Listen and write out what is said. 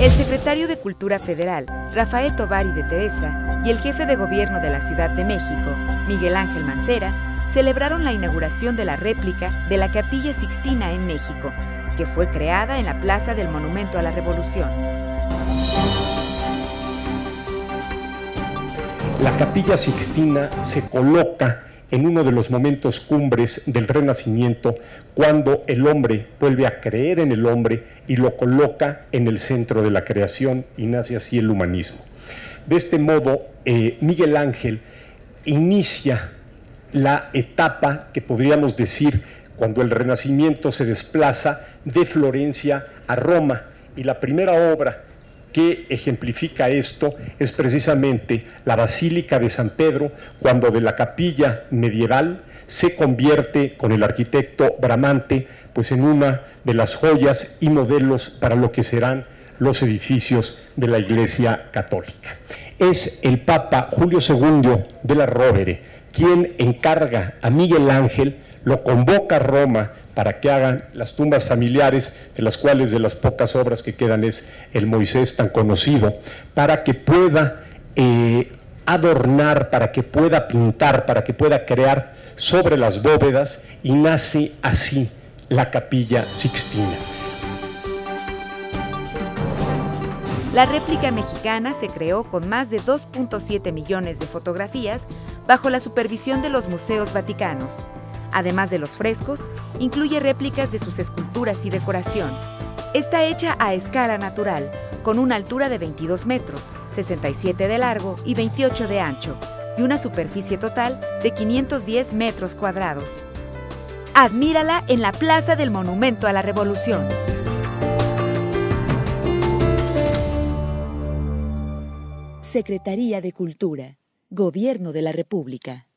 El secretario de Cultura Federal, Rafael Tovari de Teresa, y el jefe de gobierno de la Ciudad de México, Miguel Ángel Mancera, celebraron la inauguración de la réplica de la Capilla Sixtina en México, que fue creada en la Plaza del Monumento a la Revolución. La Capilla Sixtina se coloca en uno de los momentos cumbres del Renacimiento, cuando el hombre vuelve a creer en el hombre y lo coloca en el centro de la creación y nace así el humanismo. De este modo, eh, Miguel Ángel inicia la etapa que podríamos decir cuando el Renacimiento se desplaza de Florencia a Roma y la primera obra que ejemplifica esto es precisamente la Basílica de San Pedro, cuando de la capilla medieval se convierte con el arquitecto Bramante pues en una de las joyas y modelos para lo que serán los edificios de la Iglesia Católica. Es el Papa Julio II de la Rovere quien encarga a Miguel Ángel, lo convoca a Roma para que hagan las tumbas familiares, de las cuales de las pocas obras que quedan es el Moisés tan conocido, para que pueda eh, adornar, para que pueda pintar, para que pueda crear sobre las bóvedas y nace así la capilla sixtina. La réplica mexicana se creó con más de 2.7 millones de fotografías bajo la supervisión de los museos vaticanos. Además de los frescos, incluye réplicas de sus esculturas y decoración. Está hecha a escala natural, con una altura de 22 metros, 67 de largo y 28 de ancho, y una superficie total de 510 metros cuadrados. Admírala en la Plaza del Monumento a la Revolución. Secretaría de Cultura, Gobierno de la República.